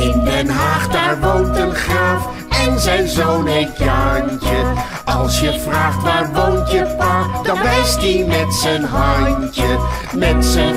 In Den Haag, daar woont een graaf en zijn zoon heet Jantje. Als je vraagt waar woont je pa, dan wijst hij met zijn handje, met zijn